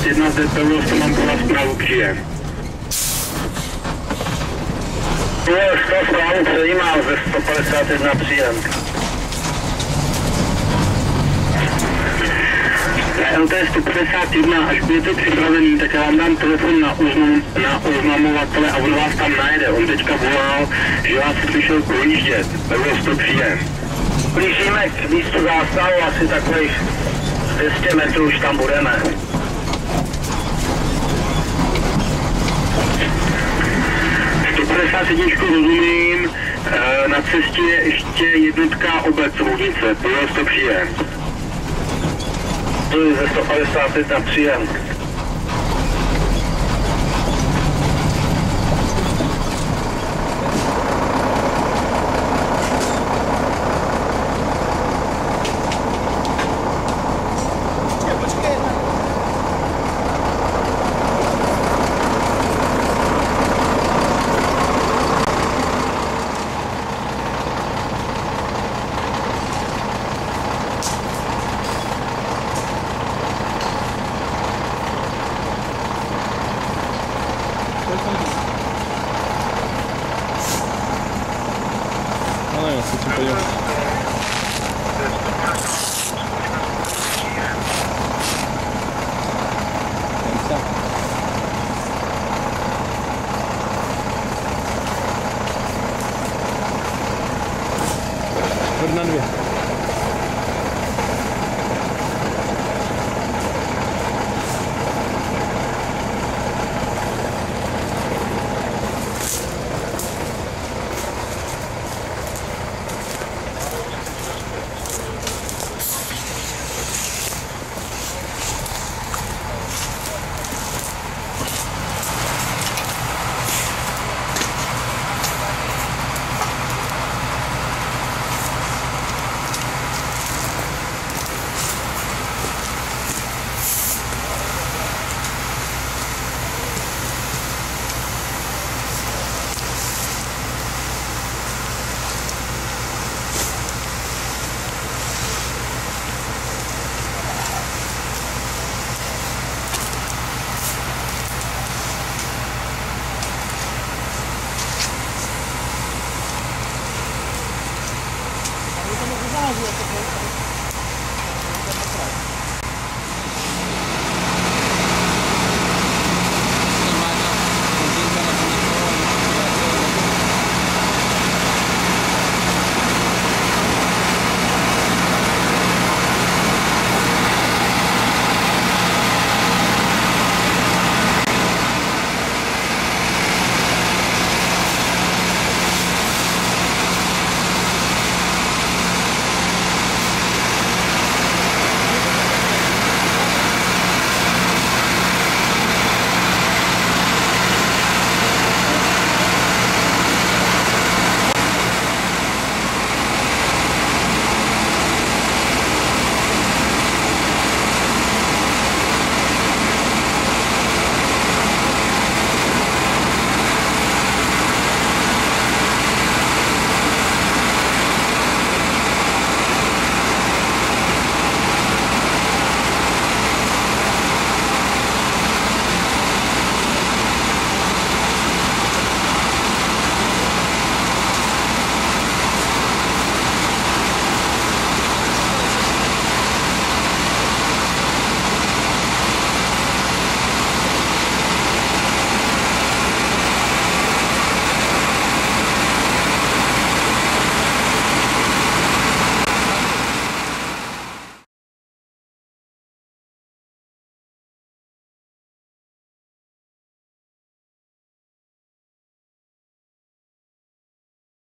151 zde pevnost, to mám pro vás zprávu příjem. Jo, 100 zprávu přejímá ze 151 příjem. LT 151, až budete připravený, tak já vám dám telefon na, oznam, na oznamovatele a on vás tam najde. On teďka volal, že vás slyšel projíždět. Pevnost to příjem. Blížíme k místu zástavu asi takových 200 metrů už tam budeme. Jedničku rozumím, e, na cestě je ještě jednotka obec Rudnice, bylo to příjem. To je ze 151 příjem. меня с этим поем. Вернули.